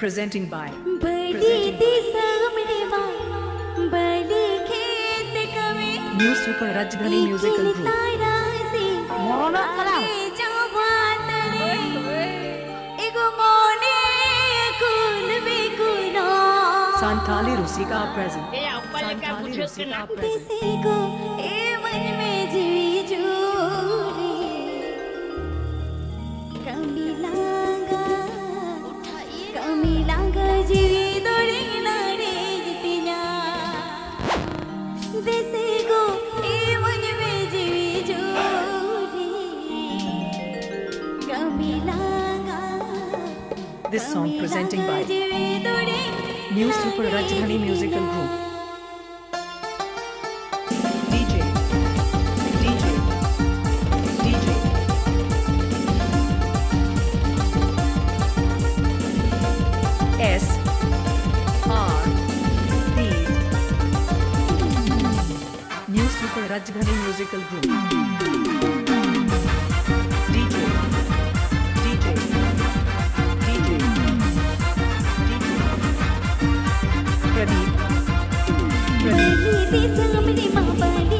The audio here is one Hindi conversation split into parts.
presenting by खेत कमे New Super Rajghani Musical Group. मोनो करा। आगे जवान रे एगो मोने कुल Santali Rusika present. A This song presenting by New Super Rajghani Musical Group. DJ. DJ. DJ. S. R. D. New Super Rajghani Musical Group. Pradeep. Pradeep.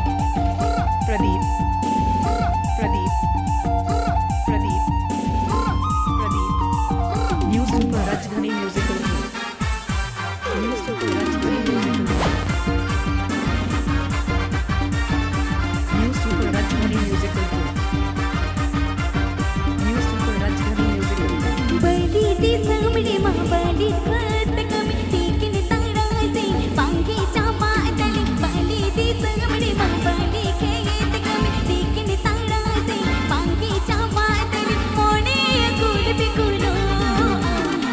Group. New Super Rajghani Musical Group. बड़ी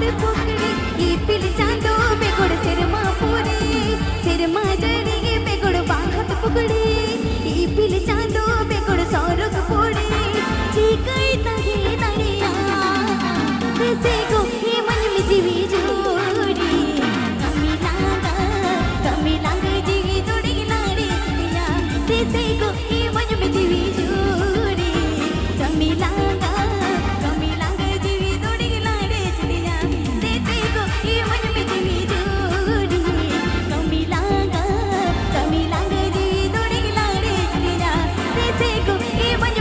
पाहात पुकड़ी ई पिल चांदो बेगुड़ सिरमा पूरी सिरमा चढ़ी बेगुड़ पाहात पुकड़ी ई पिल चांदो बेगुड़ सौरग पूरी चीकई तहे तड़िया कैसे को ही मन में जीवी जोड़ी। कमी लागा कमी लागा जीवी जोड़ी लाड़ी बिना कैसे को kasihku Iman